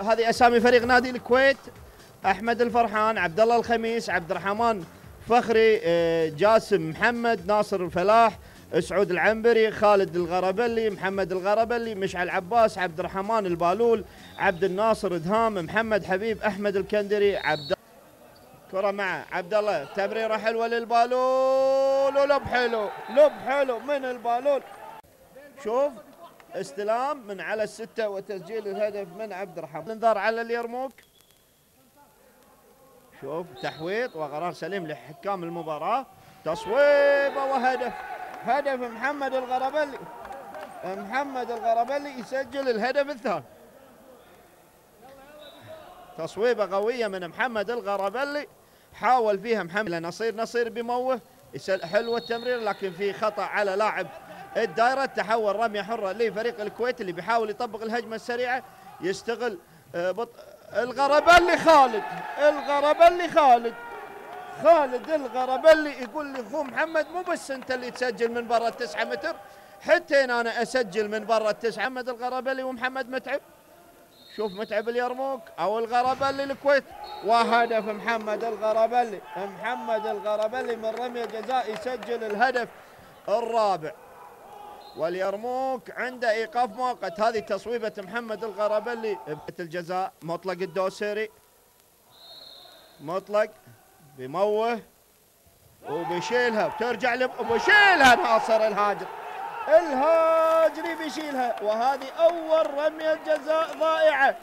هذه أسامي فريق نادي الكويت. أحمد الفرحان عبد الله الخميس عبد الرحمن فخري آه، جاسم محمد ناصر الفلاح سعود العنبري خالد الغربلي محمد الغربلي مشعل عباس عبد الرحمن البالول عبد الناصر دهام محمد حبيب أحمد الكندري عبد كرة مع عبد الله تمريرة حلوة للبالول ولب حلو لب حلو من البالول. شوف. استلام من على الستة وتسجيل الهدف من عبد الرحمن. الانذار على اليرموك. شوف تحويط وقرار سليم لحكام المباراة. تصويبة وهدف. هدف محمد الغربلي محمد الغربلي يسجل الهدف الثاني. تصويبة قوية من محمد الغربلي حاول فيها محمد. نصير نصير بموه. حلوة التمرير لكن في خطأ على لاعب الدائرة تحول رمية حرة لفريق الكويت اللي بيحاول يطبق الهجمة السريعة يستغل آه، بط... الغربلي خالد الغربلي خالد خالد الغربلي يقول لي أخو محمد مو بس أنت اللي تسجل من برا التسعة متر حتى أنا أسجل من برا التسعة محمد الغربلي ومحمد متعب. شوف متعب اليرموك أو الغربلي الكويت وهدف محمد الغربلي محمد الغربلي من رمية جزاء يسجل الهدف الرابع. واليرموك عنده إيقاف مؤقت. هذه تصويبة محمد الغربلي الجزاء. مطلق الدوسري مطلق. بموه. وبيشيلها. بترجع وبيشيلها ناصر الهاجر. الهاجري بيشيلها. وهذه أول رمية جزاء ضائعة.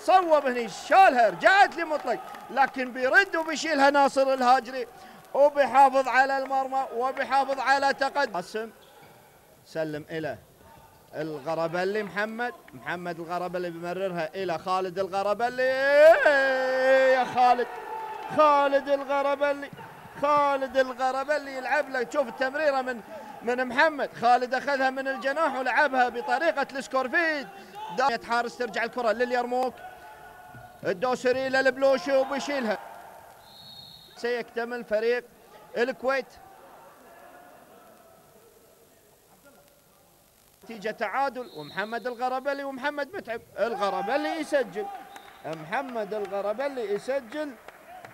صوب هني. شالها. رجعت لمطلق. لكن بيرد وبيشيلها ناصر الهاجري. وبيحافظ على المرمى. وبيحافظ على تقدم. سلم إلى الغربلي محمد محمد الغربلي بمررها إلى خالد الغربلي يا خالد خالد الغربلي خالد الغربلي يلعب له. تشوف التمريرة من من محمد. خالد أخذها من الجناح ولعبها بطريقة السكورفيد. حارس ترجع الكرة لليرموك. الدوسري إلى البلوشي وبيشيلها. سيكتمل فريق الكويت. نتيجة تعادل ومحمد الغربلي ومحمد متعب. الغربلي يسجل. محمد الغربلي يسجل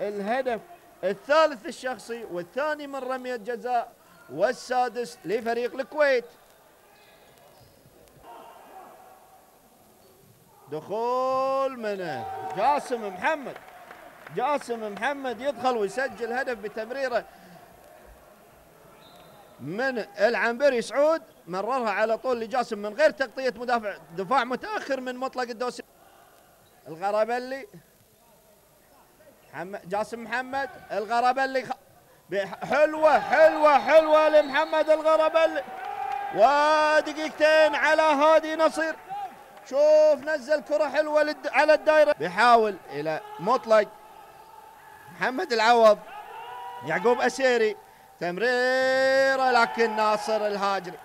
الهدف الثالث الشخصي والثاني من رمية جزاء والسادس لفريق الكويت. دخول من جاسم محمد. جاسم محمد يدخل ويسجل هدف بتمريره من العنبري سعود مررها على طول لجاسم من غير تغطية مدافع دفاع متأخر من مطلق الدوسي. الغربلي جاسم محمد الغربلي حلوة حلوة حلوة لمحمد الغربلي ودقيقتين على هادي نصير. شوف نزل كرة حلوة على الدائرة بيحاول إلى مطلق محمد العوض يعقوب أسيري. تمريرة لكن ناصر الهاجري.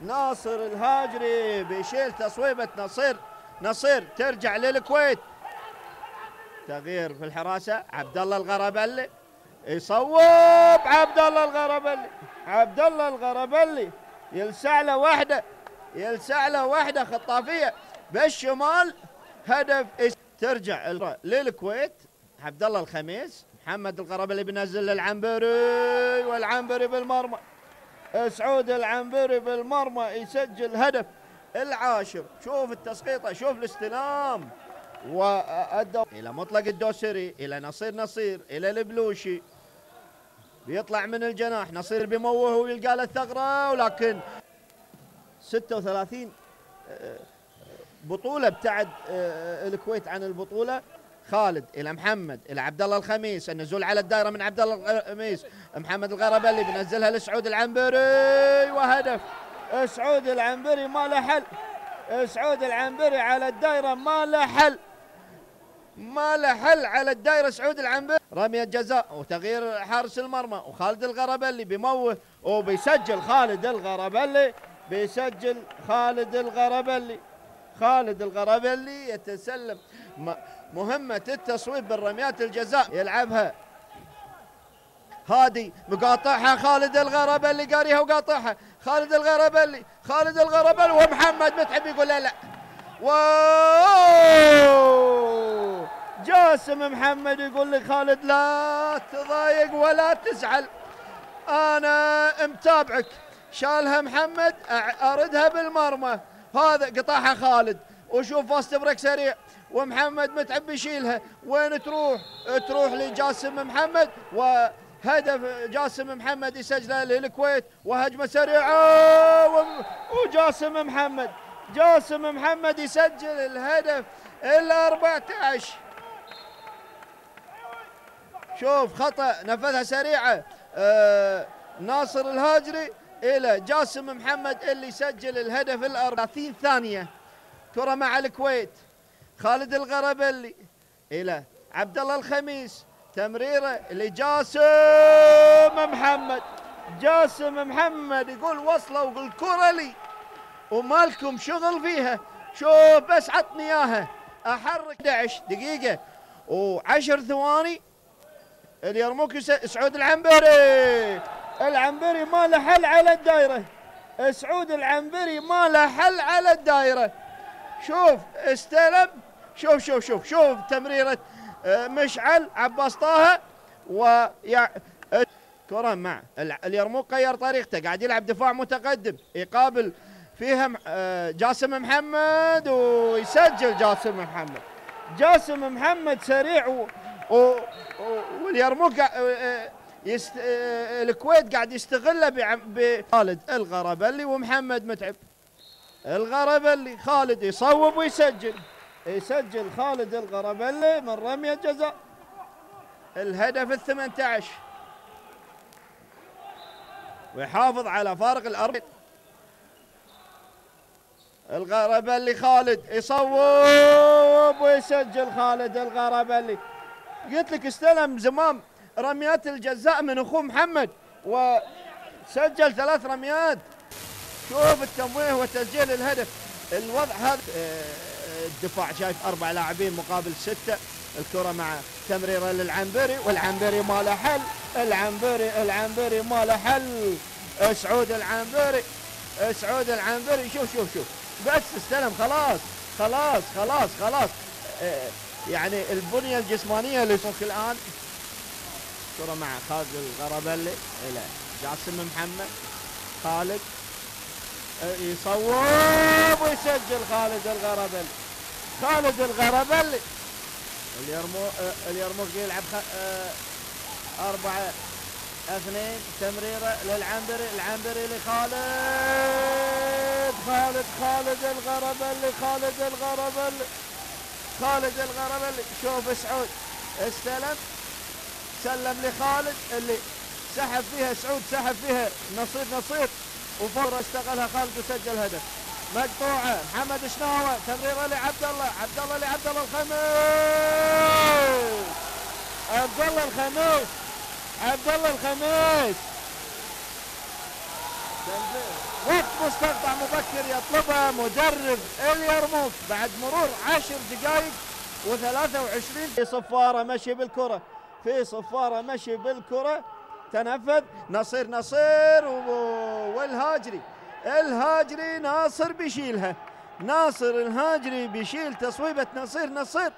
ناصر الهاجري بيشيل تصويبة نصير. نصير ترجع للكويت. تغيير في الحراسة عبد الله الغربلي. يصوب عبد الله الغربلي. عبد الله الغربلي. يلسع له واحدة يلسع له واحدة خطافية. بالشمال هدف ترجع للكويت. عبد الله الخميس. محمد الغربلي بينزل للعنبري والعنبري بالمرمى. سعود العنبري بالمرمى يسجل هدف العاشر. شوف التسقيطة شوف الاستلام. والدو إلى مطلق الدوسري إلى نصير نصير إلى البلوشي. بيطلع من الجناح نصير بيموه ويلقى له الثغرة ولكن 36 آه، بطولة ابتعد آه، الكويت عن البطولة. خالد إلى محمد إلى عبد الله الخميس النزول على الدائرة من عبد الله الخميس. محمد الغربلي بينزلها لسعود العنبري وهدف. سعود العنبري ما له حل. سعود العنبري على الدائرة ما له حل. ما له حل على الدائرة سعود العنبري. رميه جزاء وتغيير حارس المرمى وخالد الغربلي بيموه وبيسجل خالد الغربلي بيسجل خالد الغربلي. خالد الغربلي يتسلم. مهمة التصويب بالرميات الجزاء. يلعبها. هادي مقاطعها خالد الغربلي قاريها وقاطعها. خالد الغربلي خالد الغربلي ومحمد متعب يقول لا لا. جاسم محمد يقول لي خالد لا تضايق ولا تزعل. أنا متابعك. شالها محمد أردها بالمرمى. هذا قطعها خالد. وشوف fast break سريع. ومحمد متعب يشيلها. وين تروح؟ تروح لجاسم محمد وهدف جاسم محمد يسجله للكويت وهجمة سريعة وجاسم محمد جاسم محمد يسجل الهدف ال 14 شوف خطأ نفذها سريعة. آه ناصر الهاجري إلى جاسم محمد اللي سجل الهدف ال 30 ثانية. كرة مع الكويت. خالد الغربلي إلى عبد الله الخميس تمريره لجاسم محمد. جاسم محمد يقول وصله ويقول كرة لي. ومالكم شغل فيها. شوف بس عطني إياها. أحرك 11 دقيقة وعشر ثواني. اليرموك سعود العنبري. العنبري ما له حل على الدايرة. سعود العنبري ما له حل على الدايرة. شوف استلم. شوف شوف شوف شوف تمريرة آه، مشعل عباس طه ويع كرة مع اليرموك غير طريقته قاعد يلعب دفاع متقدم. يقابل فيها آه، جاسم محمد ويسجل جاسم محمد. جاسم محمد سريع و... و... واليرموك آه، آه، يست... الكويت قاعد يستغله بخالد الغربلي ومحمد متعب. الغربلي خالد يصوب ويسجل. يسجل خالد الغربلي من رمية جزاء الهدف ال 18 ويحافظ على فارق الأرض. الغربلي خالد يصوب ويسجل خالد الغربلي قلت لك استلم زمام رميات الجزاء من اخوه محمد. وسجل ثلاث رميات. شوف التمويه وتسجيل الهدف. الوضع هذا آه، الدفاع شايف أربع لاعبين مقابل ستة. الكرة مع تمريره للعنبري والعنبري ما له حل. العنبري العنبري ما له حل. سعود العنبري سعود العنبري. شوف شوف شوف. بس استلم خلاص خلاص خلاص خلاص. آه، يعني البنية الجسمانية لسوق الآن. كره مع خالد الغربلي إلى جاسم محمد خالد. آه، يصوب ويسجل خالد الغربلي خالد الغربلي اليرمو آه، اليرموك يلعب أربعة اثنين. تمريرة للعنبري. العنبري لخالد. خالد خالد الغربلي خالد الغربلي خالد الغربلي شوف سعود. استلم. سلم لخالد اللي سحب فيها سعود سحب فيها. نصير نصير وفورة استغلها خالد وسجل هدف. مقطوعة. محمد شناوة. تمريرة لعبد الله عبد الله لعبد الله الخميس. عبد الله الخميس. عبد الله الخميس. وقت مستقطع مبكر يطلبها مدرب اليرموك بعد مرور عشر دقائق و23 في صفارة مشي بالكرة. في صفارة مشي بالكرة. تنفذ. نصير نصير والهاجري. الهاجري ناصر بيشيلها ناصر الهاجري بيشيل تصويبة نصير نصير.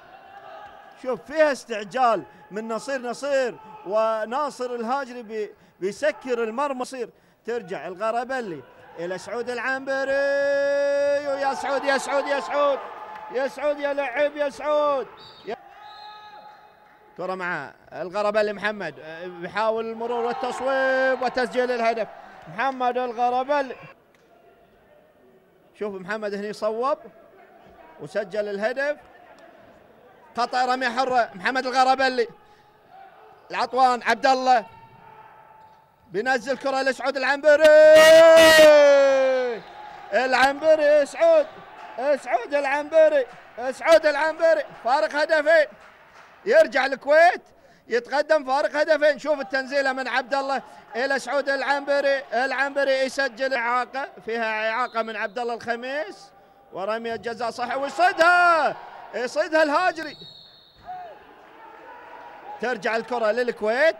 شوف فيها استعجال من نصير نصير وناصر الهاجري بيسكر المرمى نصير ترجع الغربلي إلى سعود العنبري. ويا سعود يا سعود يا سعود. يا سعود يا لعيب يا سعود. كرة مع الغربلي محمد بيحاول المرور والتصويب وتسجيل الهدف. محمد الغربلي شوف محمد هني صوب وسجل الهدف. خطأ رمية حرة محمد الغربلي العطوان عبد الله بينزل كرة لسعود العنبري. العنبري سعود سعود العنبري سعود العنبري. فارق هدفين. يرجع الكويت يتقدم فارق هدفين. شوف التنزيله من عبد الله إلى سعود العنبري العنبري يسجل إعاقة فيها إعاقة من عبد الله الخميس. ورميه جزاء صح ويصدها يصيدها الهاجري. ترجع الكرة للكويت.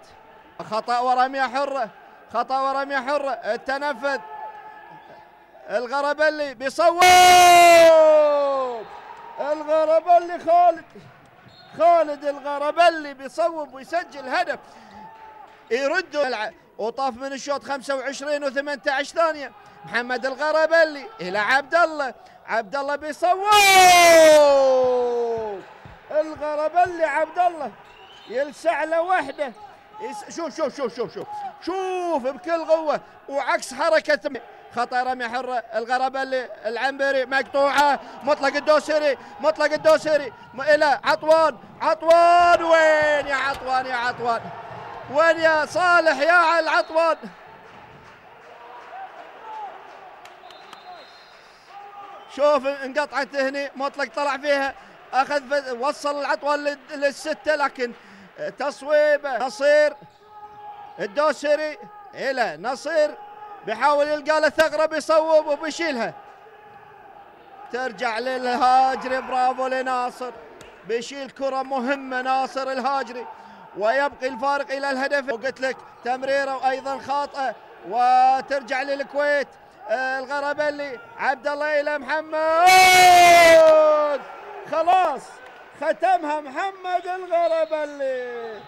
خطأ ورمية حرة خطأ ورمية حرة التنفذ. الغربلي بيصوب الغربلي خالد. خالد الغربلي بيصوب ويسجل هدف. الع- وطاف من الشوط 25 و18 ثانية. محمد الغربلي إلى عبد الله. عبد الله بيصوب! الغربلي عبد الله يلسع له وحده. شوف شوف شوف شوف شوف. شوف بكل قوة. وعكس حركة خطا رمي حره الغربلي العنبري مقطوعة. مطلق الدوسري مطلق الدوسري. إلى عطوان. عطوان وين يا عطوان يا عطوان؟ وين يا صالح يا العطوان شوف انقطعت هني مطلق طلع فيها. أخذ وصل العطوان لل- للستة لكن تصويبه نصير. الدوسري إلى نصير. بيحاول يلقى له ثغرة بيصوب وبيشيلها. ترجع للهاجري برافو لناصر. بيشيل كرة مهمة ناصر الهاجري. ويبقي الفارق إلى الهدف. وقلت لك تمريرة وأيضا خاطئة. وترجع للكويت. الغربلي عبد الله إلى محمد. خلاص ختمها محمد الغربلي